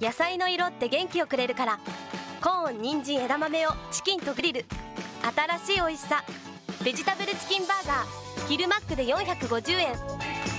野菜の色って元気をくれるから。コーン人参枝豆をチキンとグリル。新しいおいしさ。ベジタブルチキンバーガー。昼マックで450円。